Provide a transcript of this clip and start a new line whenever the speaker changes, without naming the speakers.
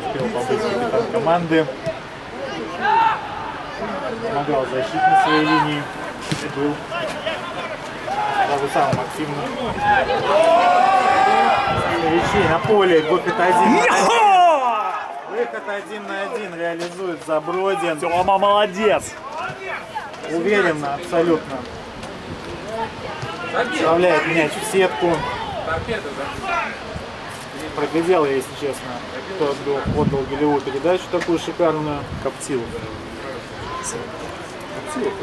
успел побыть капитан команды. Помогал защитить на своей линии. Был даже самым активным. Вещей на поле. Выход один. Выход один на один реализует Забродин.
Тёма молодец!
Уверенно, абсолютно. Вставляет мяч в сетку. Проглядел я, если честно, кто отдал, отдал голевую передачу такую шикарную.
Коптил.
Коптилов.